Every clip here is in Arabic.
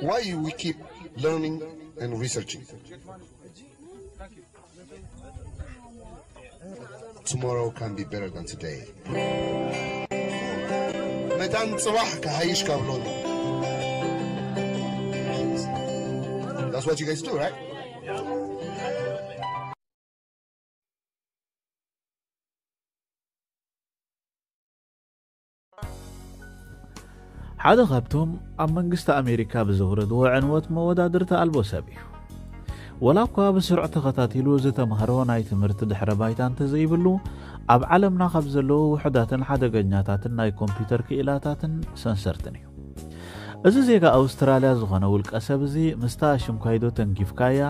Why we keep learning and researching? Tomorrow can be better than today. That's what you guys do, right? Yeah. ሓደ ካብቶም ኣብ መንግስቲ ኣሜሪካ ብዘውረድ ዕንወት መወዳድርቲ ኣልቦ ሰብ እዩ ወላ እኳ ብስሩዕ ተኸታቲሉ ዝተምሃሮ ናይ ትምህርቲ ድሕረ ባይታ እንተዘይብሉ ኣብ ዓለምና ካብ ዘለዉ ውሕዳትን ሓደገኛታትን ናይ ኮምፒተር ክኢላታትን ሰንሰርትን እዩ እዚ ዜጋ ኣውስትራልያ ዝኾነ ውልቀ ሰብ እዚ ምስታ ተንኪፍካ እያ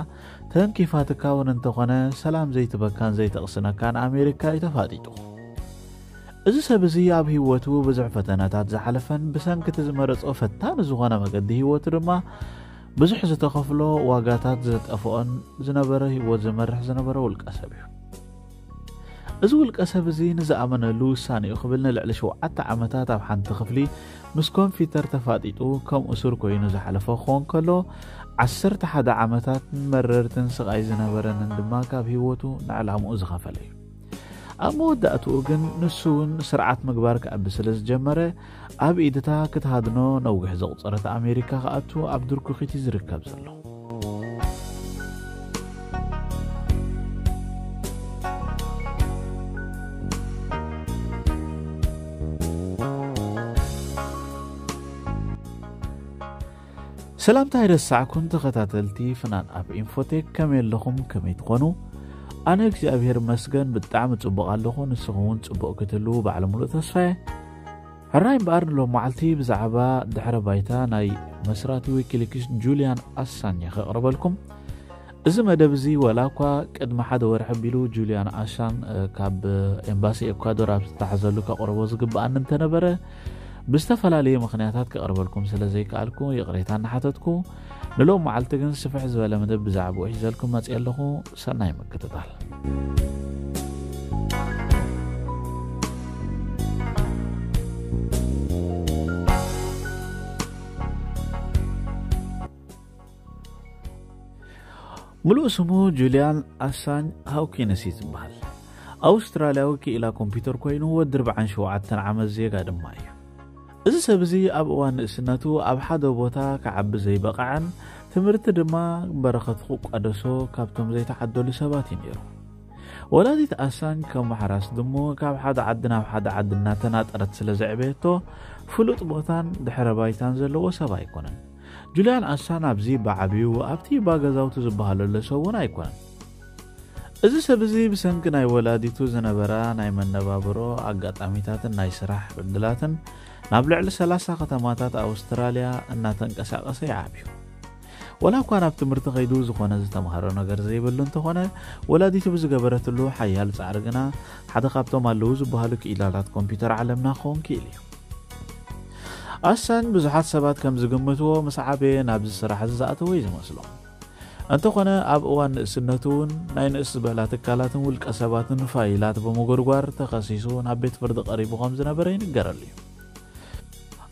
ተንኪፋትካ እውን እንተኾነ ሰላም ዘይትበካን ዘይተቕስነካን ኣሜሪካ እዩ ተፋጢጡ እዚ ሰብ እዚ ኣብ ሂወቱ ብዙሕ ፈተናታት ዝሓለፈን ብሰንኪቲ ዝመረፆ ፈታኒ ዝኾነ መገዲ ሂወቱ ድማ ብዙሕ ዝተኸፍሎ ዋጋታት ዘጠፍኦን ዝነበረ ሂወት ዝመርሕ ዝነበረ ውልቀ ሰብ እዩ እዚ ውልቀ ሰብ እዚ ንዝኣመነሉ ውሳኒኡ ክብል ንልዕሊ ሸውዓተ ዓመታት ኣብ ሓንቲ ክፍሊ ምስ ኮምፒተር ተፋጢጡ ከም እሱር ኮይኑ ዝሓለፈ ክኾን ከሎ 11 ዓመታትን መረርትን ስቃይ ዝነበረንን ድማ ካብ ሂወቱ ንዕላምኡ ዝኸፈለ እዩ ኣብ መወዳእትኡ ግን ንሱ እውን ስርዓት ምግባር ክኣቢ ስለ ዝጀመረ ኣብ ኢድታ ክትሃድኖ ነዊሕ ዘቑፀረት ኣሜሪካ ከኣቱ ኣብ ድርኩኺት እዩ ዝርከብ ዘሎ ሰላምታ ይደሳዕኩን ተኸታተልቲ ፍናን ኣብ ኢንፎቴክ ከመይ ኣለኹም ከመይ ትኾኑ ኣነ እግዚኣብሔር መስገን ብጣዕሚ ጽቡቕ ኣለኹ ንስኹም እውን ጽቡቕ ክትህልው በዕለ ሙሉእ ተስፋየ ሕራይ እምበኣር ንሎም መዓልቲ ብዛዕባ ድሕረ ባይታ ናይ መስራቲ ዊኪሊክስ ጁልያን ኣሳኘ ከቕርበልኩም እዚ መደብ እዚ ወላ እኳ ቅድሚ ሓደ ወርሒ ቢሉ ጁልያን ኣሻን ካብ ኤምባሲ ኤኳዶር ኣብ ዝተታሕዘሉ ከቕርቦ ዝግብኣኒ እንተነበረ ብዝተፈላለዩ ምክንያታት ከቕርበልኩም ስለ ዘይከኣልኩ ይቕሬታ እናሓተትኩ ንሎም መዓልቲ ግን ስፍሕ ዝበለ ምድብ ብዛዕባ ውሒ ዘልኩም መፅ ኣለኹ ሰናይ ምክትታል ሙሉእ ስሙ ጁልያን ኣሳኝ ሃውኪነስ ዝበሃል ኣውስትራልያዊ ክኢላ ኮምፒተር ኮይኑ ወዲ 47 ዓመት ዜጋ ድማ እዩ እዚ ሰብ እዚ ኣብ እዋን ንእስነቱ ኣብ ሓደ ቦታ ክዓቢ ዘይበቕዐን ትምህርቲ ድማ በረኸት ክቋደሶ ካብቶም ዘይተዓደሉ ሰባት እዩ ነይሩ ወላዲት ኣሳን ከም ማሕራስ ድሞ ካብ ሓደ ዓዲ ናብ ሓደ ዓዲ እናተናጠረት ስለ ዘዕበየቶ ፍሉጥ ቦታን ድሕረ ባይታን ዘለዎ ሰብ ኣይኮነን ጁልያን ኣሳን ኣብዚ ብዓብዩ ኣብቲ ባገዛውቲ ዝበሃለሎ ሰብ እውን ኣይኮነን እዚ ሰብ እዚ ብሰንኪ ናይ ወላዲቱ ዝነበራ ናይ መነባብሮ ኣጋጣሚታትን ናይ ስራሕ ዕድላትን ናብ ልዕሊ 30 ከተማታት ኣውስትራልያ እናተንቀሳቐሰ ይዓብዩ ولكن اب تمرت غيدو زخونا ز تمهارو نغر زي بلن تخونه ولادي تبز غبرتلو حيال صارغنا حدا خابتو مالو ز بهالك الالات كمبيوتر علمنا خون كيلي اسن بزحات سبات كم زغمتو مسعابي ناب ز سراح ز زاتو ويز مسلو انت خونا اب اوان سنتون ناين اس بهلات كالاتن ولق سباتن فايلات بمغرغوار تخسيسو ناب بيت فرد قريب خمز نبرين غرليو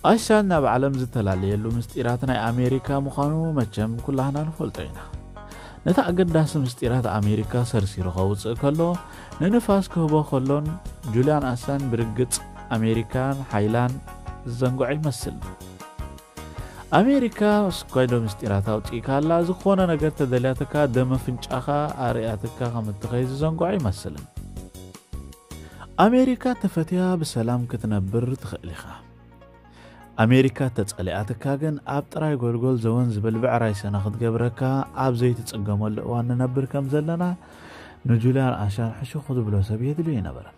ኣሻን ናብ ዓለም ዝተላለየሉ ምስጢራት ናይ ኣሜሪካ ምዃኑ መቸም ኩላህና ንፈልጦ ኢና ነቲ ኣገዳሲ ምስጢራት ኣሜሪካ ሰርሲሩ ከውፅእ ከሎ ንንፋስ ክህቦ ከሎን ጁልያን ኣሳን ብርግጽ ኣሜሪካን ሓይላን ዘንጓዕ ይመስል ኣሜሪካ ስኳይዶ ምስጢራት ኣውፂእካላ ዝኾነ ነገር ተደልያትካ ደመ ፍንጫኻ ኣርያትካ ከም እትኸይ ዝዘንጓዕ ይመስልን ኣሜሪካ ተፈትያ ብሰላም ክትነብር ትኽእል ኢኻ أمريكا تتسألاتك أجن أبتراي قول قول زونز بالبعراي سناخد جبركا أبزيت تسقم ولا وأنا نبر كم زلنا نجولار عشان حشو خذ بلو سبيه دلوي نبرة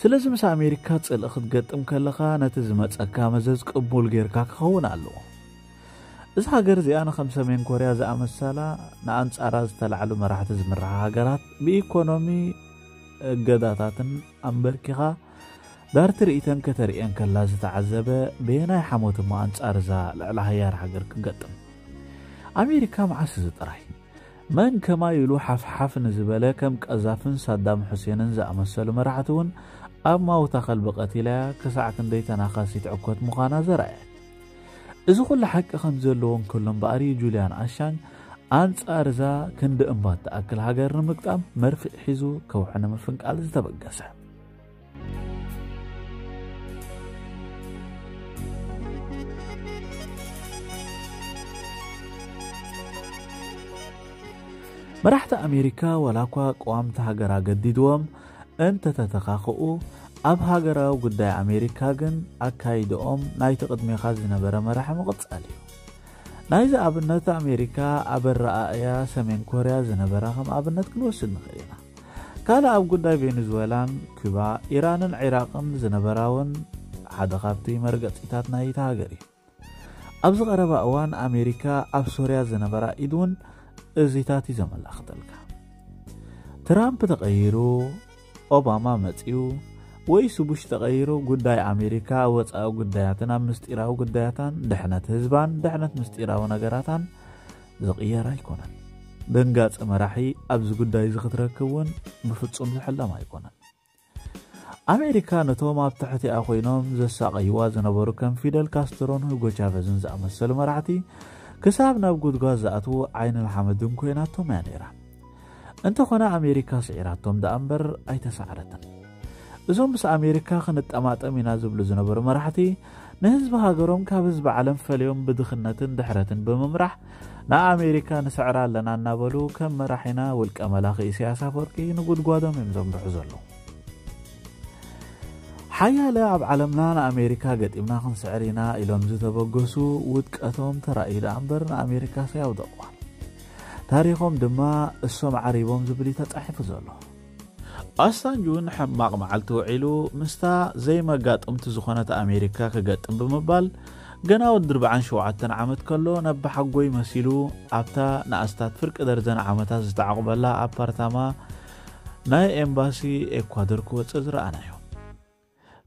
سلز مس أمريكا تسأل أخد قد أم كلقا نتزمت أكامزز قبول غير كاك خون علو إذا هاجر زي أنا خمسة من كوريا زي أمثالة نأنس أراز تلعلو مراحة زمرها هاجرات بإيكونومي قداتات أمبركها ዳር ትርኢተን ከተርእየን ከላ ዝተዓዘበ ብየናይ ሓሞት እሞ ኣንጻር እዛ ልዕሊ ሃያር ሃገር ክንገጥም ኣሜሪካ መዓስ እዚ ጥራይ መን ከማ ኢሉ ሓፍሓፍ ንዝበለ ከም ቀዛፍን ሳዳም ሑሴንን ዝኣመሰሉ መራሕቲ እውን ኣብ ማውታኸል ብቐቲላያ ክሳዕ ክንደይ ተናኻሲት ዕኮት ምዃና ዘርአየት እዚ ኩሉ ሓቂ ከም ዘለዎን ከሎም በኣሪ ጁልያን ኣሻን ኣንጻር እዛ ክንዲ እምባ እትኣክል ሃገር ንምግጣም መርፍእ ሒዙ ከውሒ ንምፍንቃል ዝተበገሰ መራሕቲ ኣሜሪካ ወላኳ ቀዋምቲ ሃገራ ገዲድዎም እንተተተኻኽኡ ኣብ ሃገራዊ ጉዳይ ኣሜሪካ ግን ኣካይድኦም ናይቲ ቅድሜኻ ዝነበረ መራሒ ምቕጻል እዩ ናይዚ ኣብነት ኣሜሪካ ኣብ ኣረኣእያ ሰሜን ኮርያ ዝነበራ ከም ኣብነት ክንወስድ ንኽእል ኢና ካልእ ኣብ ጉዳይ ቬኔዙዌላን ኩባ ኢራንን ዒራቅን ዝነበራ እውን ሓደ ካብቲ መርገፂታት ናይቲ ሃገር እዩ ኣብዚ ቀረባ እዋን ኣሜሪካ ኣብ ሶርያ ዝነበራ ኢድ እውን እዚታት እዩ ዘመላኽተልካ ትራምፕ ተቐይሩ ኦባማ መጺኡ ወይ ስቡሽ ተቐይሩ ጉዳይ ኣሜሪካ ወፃኢ ጉዳያትን ኣብ ምስጢራዊ ጉዳያታን ድሕነት ህዝባን ድሕነት ምስጢራዊ ነገራታን ዝቕየር ኣይኮነን ደንጋፂ መራሒ ኣብዚ ጉዳይ እዚ ክትረክብውን ብፍፁም ዝሕለም ኣይኮነን ኣሜሪካ ነቶም ኣብ ትሕቲኣ ኮይኖም ዘሳቀይዋ ዝነበሩ ከም ፊደል ካስትሮን ሁጎ ዝኣመሰሉ መራሕቲ ክሳብ ናብ ጉድጓድ ዝኣትዉ ዓይንን ሓመድን ኮይናቶም እያ ነይራ እንተኾነ ኣሜሪካ ስዒራቶም ደኣ እምበር ኣይተሰዓረትን እዞም ምስ ኣሜሪካ ክንጠማጠም ኢና ዝብሉ ዝነበሩ መራሕቲ ንህዝቢ ሃገሮም ካብ ህዝቢ ዓለም ፈልዮም ብድኽነትን ድሕረትን ብምምራሕ ንኣሜሪካ ንስዕራ ኣለና እናበሉ ከም መራሒና ውልቀ መላኺ ኢሳያስ ኣፈወርቂ ንጉድጓዶም እዮም ዘምርሑ ዘለዉ ሓያለ ኣብ ዓለምና ንኣሜሪካ ገጢምና ክንስዕር ኢና ኢሎም ዝተበገሱ ውድቀቶም ተራእዩ ዳኣ እምበር ንኣሜሪካ ሰያው ደቕዋ ታሪኾም ድማ እሶም ዓሪቦም ዝብል ተጻሒፉ ዘሎ ኣስታንጁን ሕማቕ መዓልቲ ውዒሉ ምስታ ዘይመጋጥምቲ ዝኾነት ኣሜሪካ ክገጥም ብምባል ገና ወዲ 47 ዓመት ከሎ ነብሓጎይ መሲሉ ኣብታ ንኣስታት ፍርቂ ደርዘን ዓመታት ዝተዓቕበላ ኣፓርታማ ናይ ኤምባሲ ኤኳዶር ክወፅእ ዝረኣናዮ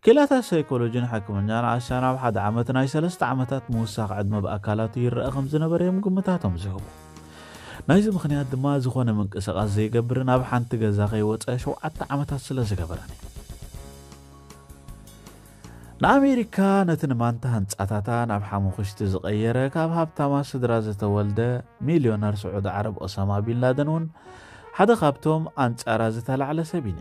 كلتا سيكولوجين حكم النار عشان واحد عمت ناي سلست عمتات موسى قعد ما بأكلات ير أخم زنبر يوم قمتاتهم زهبو ناي زمخنيات دما زخونا من قصة قزي قبرنا بحان تقزاقي وطعشو عطا عمتات سلس قبراني نا أمريكا نتن مانتهن تساتاتا نبحا مخشت زغيرة كابها بتاما سدرازة والدة مليونر سعود عرب أسامة بن لادنون حدا خابتهم أنت أرازة لعلى سبيل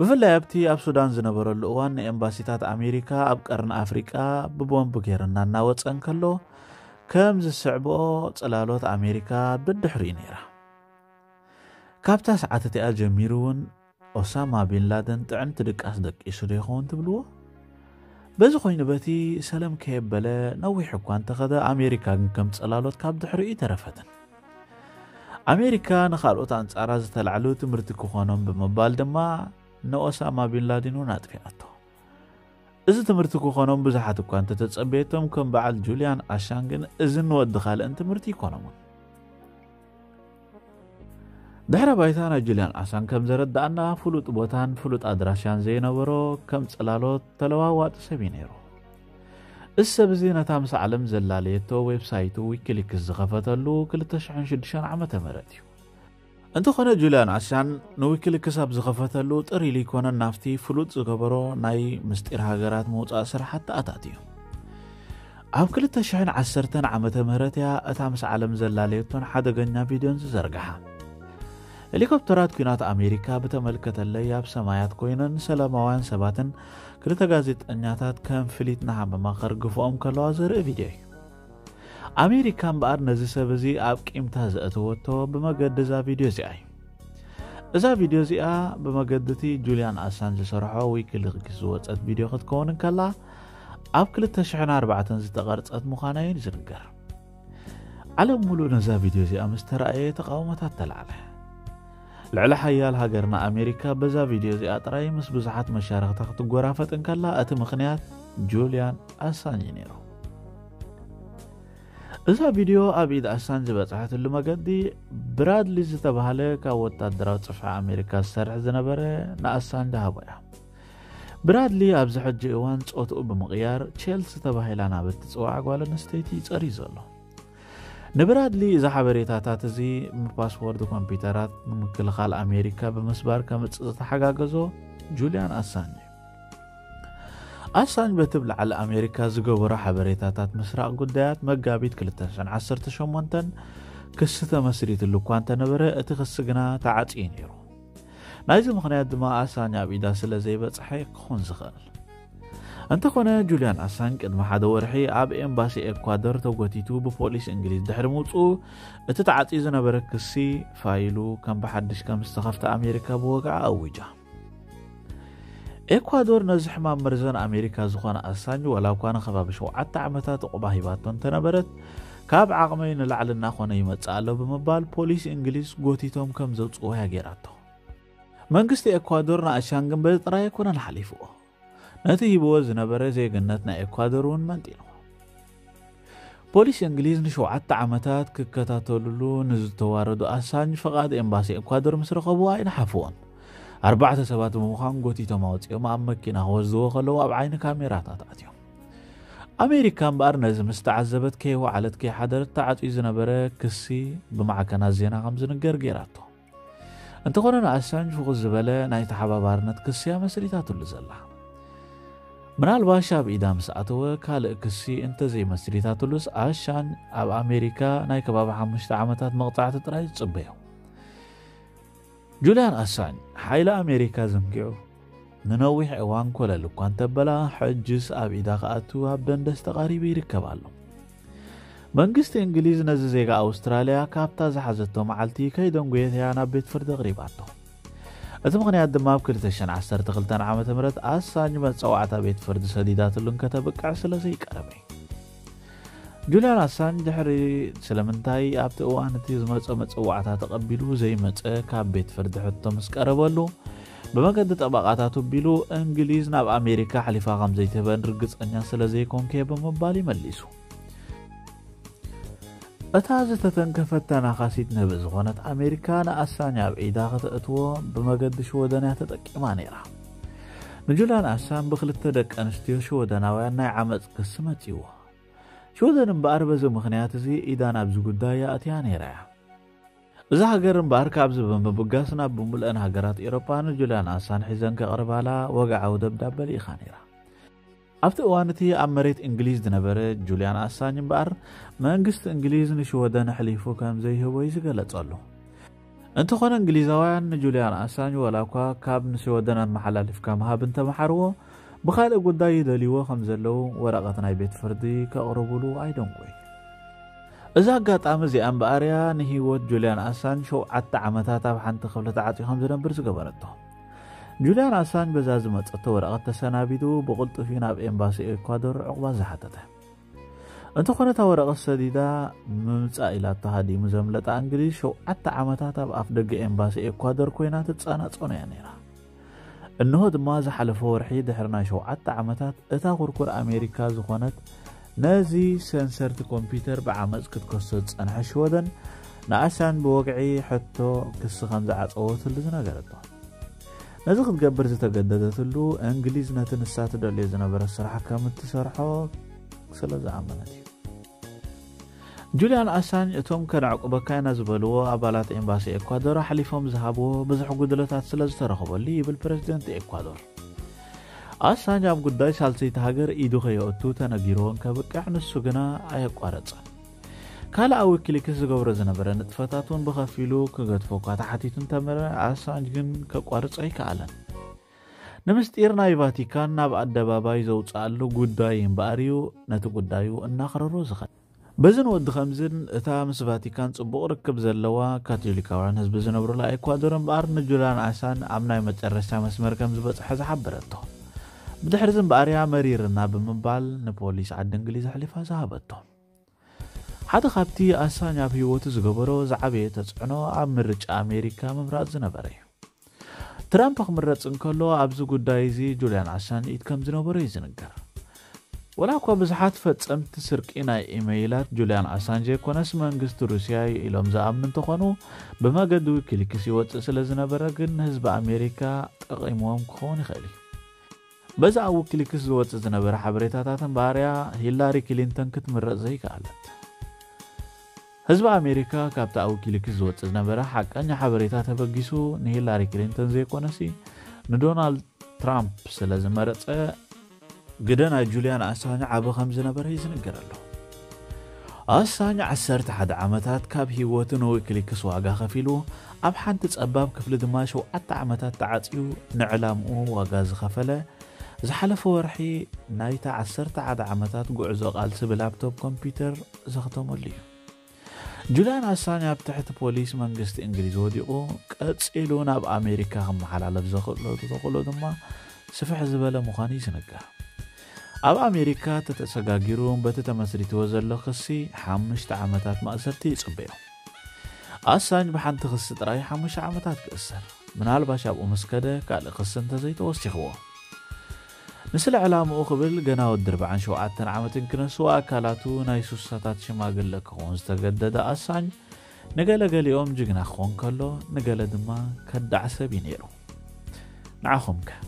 ብፍላይ ኣብቲ ኣብ ሱዳን ዝነበረሉ እዋን ኤምባሲታት ኣሜሪካ ኣብ ቀርኒ ኣፍሪቃ ብቦምቢ ገይርና እናወፀን ከሎ ከም ዝስዕብኦ ፅላሎት ኣሜሪካ ብድሕሪኡ ነይራ ካብታ ሰዓት እቲኣ ጀሚሩ እውን ኦሳማ ቢንላደን ጥዕምቲ ድቃስ ደቂሱ ዶ ይኸውን ትብልዎ በዚ ኮይኑ በቲ ሰለም ከየበለ ነዊሕ እኳ እንተኸደ ኣሜሪካ ግን ከም ፅላሎት ካብ ድሕሪኡ ተረፈትን ኣሜሪካ ንካልኦት ኣንፃራ ዝተላዕሉ ትምህርቲ ክኾኖም ብምባል ድማ نأسامة بن لادن ونطفئته إذا تمرتي كونهم بزحات أكو أنت تتسبيتهم كم بعد جوليان أشانجن إذا نود خال أنت مرتي كونهم دحر بايتانا جوليان أشان كم زرد أنا فلوت بوتان فلوت أدراشان زينا برو كم تسلالو تلواوات سبينيرو السب زينة تامس علم زلاليتو ويب سايتو ويكليك الزغفتلو كل تشعن شدشان عمة እንተኾነ ጁልያን ዓስያን ንዊኪሊክስ ክሳብ ዝኸፈተሉ ጥሪ ልይኮነን ናብቲ ፍሉጥ ዝገበሮ ናይ ምስጢር ሃገራት መውፃእ ስራሓት ተኣታት እዩ ኣብ 210 ዓ ም እያ እታ ምስ ዓለም ዘላለየቶን ሓደገኛ ቪድዮን ዝዘርግሓ ሄሊኮፕተራት ኩናት ኣሜሪካ ብተመልከተለይ ኣብ ሰማያት ኮይነን ሰላማውያን ሰባትን ክልተ ጋዜጠኛታት ከም ፍሊት ንሓመማ ከርግፍኦም ከለዋ ዘርኢ ቪድዮ እዩ ኣሜሪካ እምበኣር ነዚ ሰብ እዚ ኣብ ቂምታ ዘእተወቶ ብመገዲ እዛ ቪድዮ እዚኣ እዩ እዛ ቪድዮ እዚኣ ብመገዲ እቲ ጁልያን ኣሳንጅ ዝሰርሖ ዊኪሊክ ዝወፀት ቪድዮ ክትከውን ከላ ኣብ 204 ዝተቐርፀት ምዃና እዩ ዝንገር ዓለም ሙሉእ ነዛ ቪድዮ እዚኣ ምስ ተረእየ ተቃውሞታት ተላዕለ ልዕሊ ሓያል ሃገርና ኣሜሪካ በዛ ቪድዮ እዚኣ ጥራይ ምስ ብዙሓት መሻርክታ ክትጎራፈጥን ከላ እቲ ምክንያት ጁልያን ኣሳንጅ ነይሩ እዛ ቪድዮ ኣብ ኢድ ኣሳን ዝበፅሐትሉ መገዲ ብራድሊ ዝተባሃለ ካብ ወታደራዊ ፅፍሐ ኣሜሪካ ዝሰርሕ ዝነበረ ንኣሳን ዳሃቦ እያ ብራድሊ ኣብዚ ሕጂ እዋን ፆትኡ ብምቕያር ቼልሲ ተባሂላ ናብ እትፅዋዕ ጓል ኣንስተይቲ ፀሪዩ ዘሎ ንብራድሊ እዛ ሓበሬታታት እዚ ብፓስፖርት ኮምፒተራት ንምክልኻል ኣሜሪካ ብምስባር ከምፅእ ዝተሓጋገዞ ጁልያን ኣሳን እዩ ኣሳንጅ በቲ ብላዕሊ ኣሜሪካ ዝገበሮ ሓበሬታታት ምስራቅ ጉዳያት መጋቢት 218 ክሲ ተመስሪትሉ እኳ እንተነበረ እቲ ክሲ ግና ተዓፅዩ ነይሩ ናይዚ ምክንያት ድማ ኣሳኝ ኣብ ኢዳ ስለ ዘይበፅሐ ክኹን ዝኽእል እንተኾነ ጁልያን ኣሳን ቅድሚ ሓደ ወርሒ ኣብ ኤምባሲ ኤኳዶር ተጎቲቱ ብፖሊስ እንግሊዝ ድሕሪ ምውፁ እቲ ተዓፂኡ ዝነበረ ክሲ ፋይሉ ከም ብሓድሽ ከም ዝተኸፍተ ኣሜሪካ ብወግዓ ኣውጃ ኤኳዶር ነዚ ሕማም መርዘን ኣሜሪካ ዝኾነ ኣሳኝ ወላ እኳ ንከባቢ 7 ዓመታት ዕቑባ ሂባቶ እንተነበረት ካብ ዓቕመይ ንላዕልና ኾነ ይመፅእ ኣሎ ብምባል ፖሊስ እንግሊዝ ጎቲቶም ከም ዘውፅዎ ያጌራቶ መንግስቲ ኤኳዶር ንኣሻንግን በዚ ጥራይ ኣይኮነን ሓሊፍዎ ነቲ ሂብዎ ዝነበረ ዜግነት ናይ ኤኳዶር እውን መንጢኑ ፖሊስ እንግሊዝ ን ንሸውዓተ ዓመታት ክከታተልሉ ንዝተዋረዱ ኣሳኝ ፍቓድ ኤምባሲ ኤኳዶር ምስ ረኸብዎ ኣይንሓፍዎን أربعة سبات مخان قوتي تماوت يوم أمكنا وزوه خلوا أبعين كاميرات أتعتيهم أمريكان بأرنز مستعزبت كي وعلت كي حدرت تعت إذن برا كسي بمعكنا زينا غمزن قرقيراتو انت قولنا أسانج فوق الزبالة نايت حبابارنت كسيا مسريتات اللي زلها من الباشا بإدام ساعته كالئ كسي انت زي مسريتات اللي أشان أب أمريكا نايك بابا حمشت عمتات مقطعات ترايت صبيهم ጁልያን ኣሳን ሓይሊ ኣሜሪካ ዘምጊዑ ንነዊሕ እዋን ኮለል እኳ እንተበላ ሕጅስ ኣብ ኢዳ ክኣቱ ኣብ ደንደስ ተቓሪቡ ይርከብ ኣሎ መንግስቲ እንግሊዝ ነዚ ዜጋ ኣውስትራልያ ካብታ ዝሓዘቶ መዓልቲ ከይደንጎየትያ ናብ ቤት ፍርዲ ኣቕሪባቶ እቲ ምክንያት ድማ ኣብ 212 ዓ ም ኣሳኝ መፀዋዕታ ቤት ፍርዲ ሰዲዳትሉን ከተብቅዕ ስለ ዘይቀረበ እዩ ጁልያ ራሳን ድሕሪ ስለምንታይ ኣብቲ እዋን እቲ ዝመፀ መፀዋዕታ ተቐቢሉ ዘይመፀ ካብ ቤት ፍርዲ ሕቶ ምስ ቀረበሉ ብመገዲ ጠበቃታት ኣቢሉ እንግሊዝ ናብ ኣሜሪካ ሓሊፋ ከም ዘይትህበን ርግፀኛ ስለ ዘይኮንከ ብምባል ይመሊሱ እታ ዝተተንከፈት ተናኻሲት ንብእ ዝኾነት ኣሜሪካ ንኣሳኒ ኣብ ዒዳ ክትእትዎ ብመገዲ ሽወደንያ ተጠቂማ ነይራ ንጁልያን ኣሳን ብክልተ ደቂ ኣንስትዮ ሽወደናውያን ናይ ዓመፅ ክስ መፂዎ ሕይወተን እምበኣር በዚ ምኽንያት እዚ ኢዳ ናብዚ ጉዳይ ኣእትያ ነይራ እያ እዛ ሃገር እምበኣር ካብዚ ብምብጋስ ናብ ብምልአን ሃገራት ኤሮፓ ንጁልያን ኣሳን ሒዘን ከቕርባላ ወግዓዊ ደብዳበ ልኢኻ ነይራ ኣብቲ እዋን እቲ ኣብ መሬት እንግሊዝ ዝነበረ ጁልያን ኣሳኝ እምበኣር መንግስቲ እንግሊዝ ንሽወደን ኣሕሊፉ ከም ዘይህቦ እዩ ዝገለጸሉ እንተኾነ እንግሊዛውያን ንጁልያን ኣሳኝ ወላ እኳ ካብ ንስወደን ኣመሓላልፍካ ምሃብ እንተመሓርዎ ብኻልእ ጉዳይ ደልይዎ ከም ዘለዉ ወረቐት ናይ ቤት ፍርዲ ከቕርቡሉ ኣይደንጎይ እዚ ኣጋጣሚ እዚኣ እምበኣርያ ንሂወት ጁልያን ኣሳን ሸውዓተ ዓመታት ኣብ ሓንቲ ክፍሊ ተዓፂኡ ከም ዝነብር ዝገበረቶ ጁልያን ኣሳን በዛ ዝመፀቶ ወረቐት ተሰናቢዱ ብቕልጡፍ ናብ ኤምባሲ ኤኳዶር ዕቑባ ዝሓተተ እንተኾነ እታ ወረቐት ሰዲዳ ምምፃእ ኢላቶ ሃዲሙ ዘምለጣ እንግሊዝ ሸውዓተ ዓመታት ኣብ ኣፍ ደገ ኤምባሲ ኤኳዶር ኮይና ትፀናፀኖ እያ ነይራ እነሆ ድማ ዝሓለፈ ወርሒ ድሕሪ 7 ዓመታት እታ ኩርኩር ኣሜሪካ ዝኾነት ነዚ ሰንሰርቲ ኮምፒተር ብዓመፅ ክትከሶ ዝፀንሐ ሽወደን ንኣሳን ብወግዒ ሕቶ ክስ ከም ዝዓፀወትሉ ዝነገረቶ ነዚ ክትገብር ዝተገደደትሉ እንግሊዝ ነቲ ንሳ ትደልዮ ዝነበረ ስራሕ ከም እትሰርሖ ስለ ዝኣመነት እዩ ጁልያን ኣሳንጅ እቶም ከነዕቁበካ ኢና ዝበልዎ ኣባላት ኤምባሲ ኤኳዶር ሓሊፎም ዝሃብዎ ብዙሕ ጉድለታት ስለ ዝተረኽበሉ ይብል ፕረዚደንት ኤኳዶር ኣሳንጅ ኣብ ጉዳይ ሳልሰይቲ ሃገር ኢዱ ከየእቱ ተነጊርዎን ከብቅዕ ንሱ ግና ኣየቋረፀን ካልእ ኣብ ዊኪሊክስ ዝገብሮ ዝነበረ ንጥፈታት እውን ብኸፊሉ ክገድፎ እኳ ተሓቲቱ እንተመረ ኣሳንጅ ግን ከቋርፅ ኣይከኣለን ንምስጢር ናይ ቫቲካን ናብ ኣደባባይ ዘውፅኣሉ ጉዳይ እምበኣርዩ ነቲ ጉዳዩ እናኽረሮ ዝኸድ በዝን ወዲ ከምዝን እታ ምስ ቫቲካን ፅቡቅ ርክብ ዘለዋ ካቶሊካውያን ህዝቢ ዝነብሩላ ኤኳዶር እምበኣር ንጁላን ኣሳን ኣብ ናይ መጨረሻ መስመር ከም ዝበፅሐ ዝሓበረቶ ብድሕሪ ዚ እምበኣርያ መሪርና ብምባል ንፖሊስ ዓዲ እንግሊዝ ኣሕሊፋ ዝሃበቶ ሓደ ካብቲ ኣሳን ኣብ ሂወቱ ዝገበሮ ዝዓበየ ተፅዕኖ ኣብ ምርጫ ኣሜሪካ ምምራፅ ዝነበረ እዩ ትራምፕ ክምረፅ እንከሎ ኣብዚ ጉዳይ እዚ ጁልያን ዓሳን ኢድ ከም ዝነበሩ እዩ ዝንገር ولاكو بزحات فتصمت سرقينا ايميلات جوليان اسانج يكونس منغست روسيا إلهم زامن تخونو بماገዱ ክልክስ ይወጽ ስለዝነበረ ግን ህዝብ አሜሪካ ጠቅሞም ኮን ይخلي በዛ አው ክልክስ ዝወጽ ዝነበረ ሓበሬታታትን ባርያ ሂላሪ ክሊንተን ክትምረጽ ዘይከኣለት ህዝብ ኣሜሪካ ካብቲ ኣብ ኪልክስ ዝወፅእ ዝነበረ ሓቀኛ ሓበሬታ ተበጊሱ ንሂላሪ ክሊንተን ዘይኮነሲ ንዶናልድ ትራምፕ ስለ ዝመረፀ قدنا جوليان أساني عب خمس نبر هي له أساني عسرت حد عمتات كاب هيواتن ويكلي كسو أغا خفيلو أب حانت أباب كفل دماشو أتا عمتات تعاتيو نعلام أو واقا زخفله زحلف ورحي نايتا عسرت حد عمتات قعزو قالس بلابتوب كمبيوتر زختمو ليو ጁልያን ኣሳኒ ኣብ بوليس ፖሊስ መንግስቲ እንግሊዝ ወዲቑ ቀፂሉ ናብ ኣሜሪካ ክመሓላለፍ ዘኽእሎ ተተኽእሎ ድማ ስፍሕ ዝበለ ምዃኑ ይዝንገር ኣብ ኣሜሪካ ተተፀጋጊሩን በቲ ተመስሪትዎ ዘሎ ክሲ ሓሙሽተ ዓመታት ማእሰርቲ ይጽበዮም ኣሳኝ ብሓንቲ ክሲ ጥራይ ሓሙሽተ ዓመታት ክእስብ ምናልባሽ ኣብኡ መስከደ ካልእ ክሲ እንተዘይተወሲኽዎ ንስለ ዕላምኡ ኽብል ገና ወዲ 7 ዓመት ክነስዎ ኣካላቱ ናይ ስሳታት ሽማግል ለ ክኹን ዝተገደደ ኣሳኝ ንገለ ገሊኦም ጅግና ክኾውን ከሎ ንገለ ድማ ከዳዕ ሰብ ዩ ነይሩ ንዓኹምከ